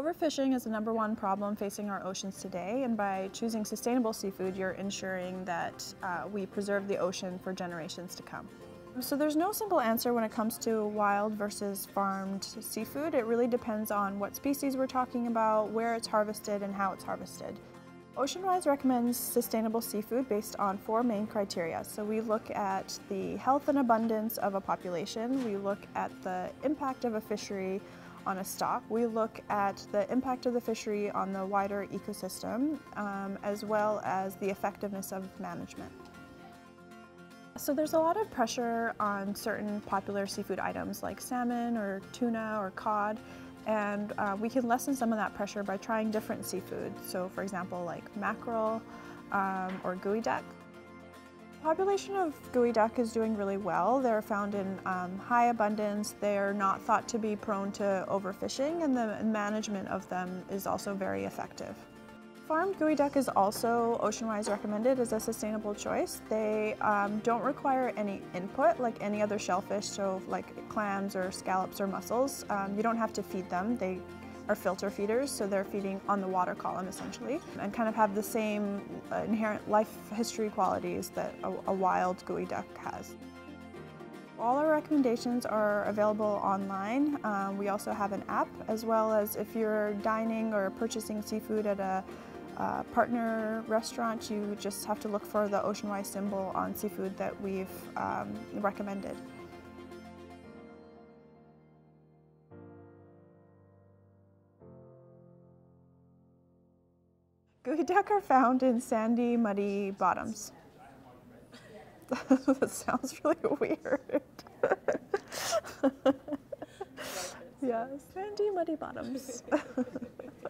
Overfishing is the number one problem facing our oceans today, and by choosing sustainable seafood, you're ensuring that uh, we preserve the ocean for generations to come. So there's no simple answer when it comes to wild versus farmed seafood. It really depends on what species we're talking about, where it's harvested, and how it's harvested. OceanWise recommends sustainable seafood based on four main criteria. So we look at the health and abundance of a population, we look at the impact of a fishery on a stock, we look at the impact of the fishery on the wider ecosystem, um, as well as the effectiveness of management. So there's a lot of pressure on certain popular seafood items like salmon or tuna or cod and uh, we can lessen some of that pressure by trying different seafood. So for example like mackerel um, or geoduck. The population of geoduck is doing really well. They're found in um, high abundance. They're not thought to be prone to overfishing and the management of them is also very effective. Farmed duck is also OceanWise recommended as a sustainable choice. They um, don't require any input like any other shellfish, so like clams or scallops or mussels. Um, you don't have to feed them. They are filter feeders, so they're feeding on the water column essentially, and kind of have the same inherent life history qualities that a, a wild duck has. All our recommendations are available online. Um, we also have an app, as well as if you're dining or purchasing seafood at a uh, partner restaurant, you just have to look for the OceanWise symbol on seafood that we've um, recommended. Geoduck are found in sandy, muddy bottoms. that sounds really weird. yeah, sandy, muddy bottoms.